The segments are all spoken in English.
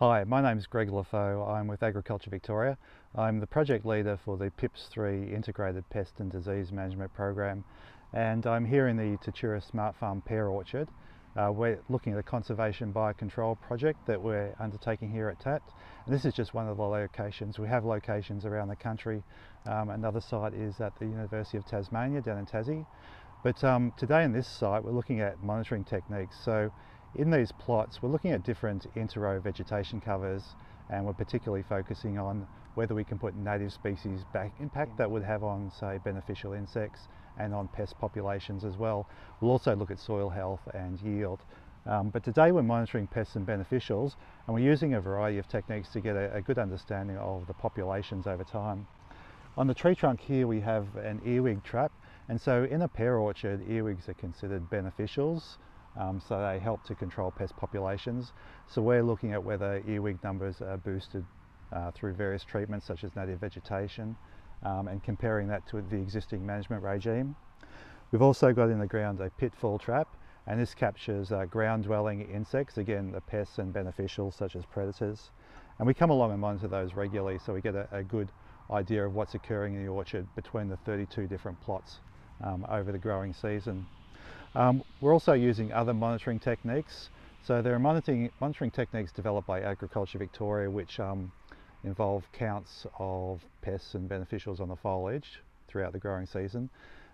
my name is Greg Lefoe. I'm with Agriculture Victoria. I'm the project leader for the PIPS 3 Integrated Pest and Disease Management Program and I'm here in the Tatura Smart Farm Pear Orchard. Uh, we're looking at a conservation biocontrol project that we're undertaking here at TAT. And this is just one of the locations. We have locations around the country. Um, another site is at the University of Tasmania down in Tassie. But um, today in this site we're looking at monitoring techniques. So in these plots, we're looking at different inter-row vegetation covers and we're particularly focusing on whether we can put native species back, impact that would have on, say, beneficial insects and on pest populations as well. We'll also look at soil health and yield. Um, but today we're monitoring pests and beneficials and we're using a variety of techniques to get a, a good understanding of the populations over time. On the tree trunk here we have an earwig trap and so in a pear orchard earwigs are considered beneficials um, so they help to control pest populations. So we're looking at whether earwig numbers are boosted uh, through various treatments such as native vegetation um, and comparing that to the existing management regime. We've also got in the ground a pitfall trap and this captures uh, ground dwelling insects, again the pests and beneficials such as predators. And we come along and monitor those regularly so we get a, a good idea of what's occurring in the orchard between the 32 different plots um, over the growing season. Um, we're also using other monitoring techniques. So there are monitoring, monitoring techniques developed by Agriculture Victoria which um, involve counts of pests and beneficials on the foliage throughout the growing season.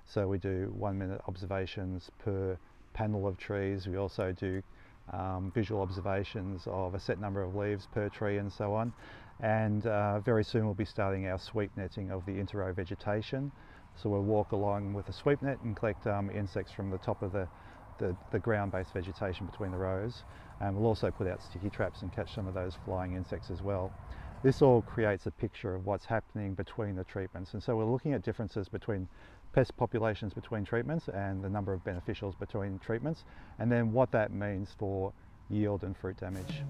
So we do one minute observations per panel of trees. We also do um, visual observations of a set number of leaves per tree and so on. And uh, very soon we'll be starting our sweep netting of the interrow vegetation. So we'll walk along with a sweep net and collect um, insects from the top of the, the, the ground-based vegetation between the rows. And we'll also put out sticky traps and catch some of those flying insects as well. This all creates a picture of what's happening between the treatments. And so we're looking at differences between pest populations between treatments and the number of beneficials between treatments, and then what that means for yield and fruit damage.